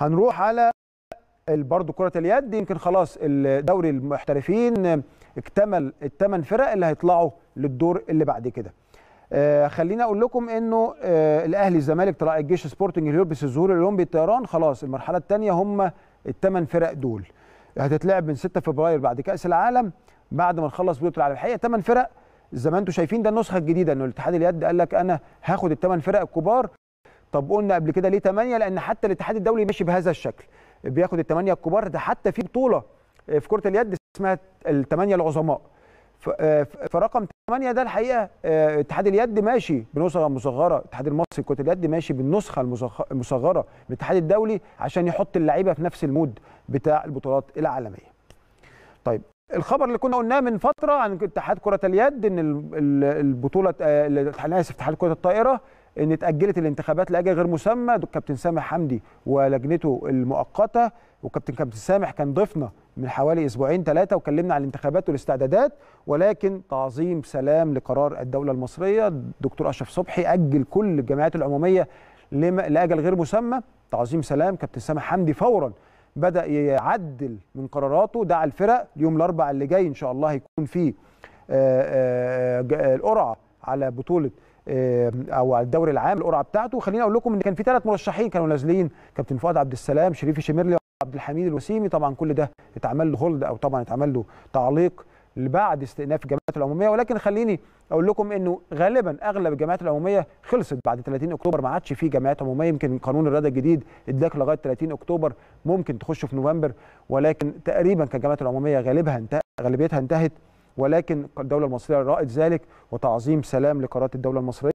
هنروح على برضه كرة اليد. يمكن خلاص الدوري المحترفين اكتمل الثمان فرق اللي هيطلعوا للدور اللي بعد كده. آه خليني أقول لكم إنه آه الأهلي الزمالك طلائع الجيش سبورتنج اليوبس الظهور الأولمبي الطيران خلاص المرحلة الثانية هم الثمان فرق دول. هتتلعب من 6 فبراير بعد كأس العالم بعد ما نخلص بطولة العالم. الحقيقة ثمان فرق زي ما أنتم شايفين ده النسخة الجديدة إنه الاتحاد اليد قال لك أنا هاخد الثمان فرق الكبار طب قلنا قبل كده ليه 8 لأن حتى الاتحاد الدولي ماشي بهذا الشكل. بياخد الثمانيه الكبار ده حتى في بطولة في كرة اليد اسمها الثمانيه العظماء. فرقم 8 ده الحقيقة اتحاد اليد ماشي بنسخة مصغرة الاتحاد المصري لكرة اليد ماشي بالنسخة المصغره من الاتحاد الدولي عشان يحط اللعيبة في نفس المود بتاع البطولات العالمية. طيب الخبر اللي كنا قلناه من فترة عن اتحاد كرة اليد إن البطولة أنا آسف اتحاد كرة الطائرة إن اتأجلت الانتخابات لأجل غير مسمى كابتن سامح حمدي ولجنته المؤقتة. وكابتن كابتن سامح كان ضيفنا من حوالي أسبوعين ثلاثة وكلمنا عن الانتخابات والاستعدادات. ولكن تعظيم سلام لقرار الدولة المصرية الدكتور أشرف صبحي أجل كل الجمعيات العمومية لأجل غير مسمى. تعظيم سلام كابتن سامح حمدي فورا بدأ يعدل من قراراته دعا الفرق. يوم الأربعاء اللي جاي إن شاء الله هيكون فيه القرعة على بطولة أو الدوري العام القرعة بتاعته. خليني أقول لكم إن كان في ثلاث مرشحين كانوا نازلين كابتن فؤاد عبد السلام شريف الشميرلي وعبد الحميد الوسيمي. طبعا كل ده اتعمل له هولد أو طبعا اتعمل له تعليق بعد استئناف الجامعات العمومية. ولكن خليني أقول لكم إنه غالبا أغلب الجامعات العمومية خلصت بعد 30 أكتوبر. ما عادش في جامعات عمومية. يمكن قانون الرياضة الجديد اداك لغاية 30 أكتوبر ممكن تخش في نوفمبر. ولكن تقريبا كان الجامعات العمومية غالبها انتهت غالبيتها انتهت ولكن الدولة المصرية رأت ذلك وتعظيم سلام لقرارات الدولة المصرية.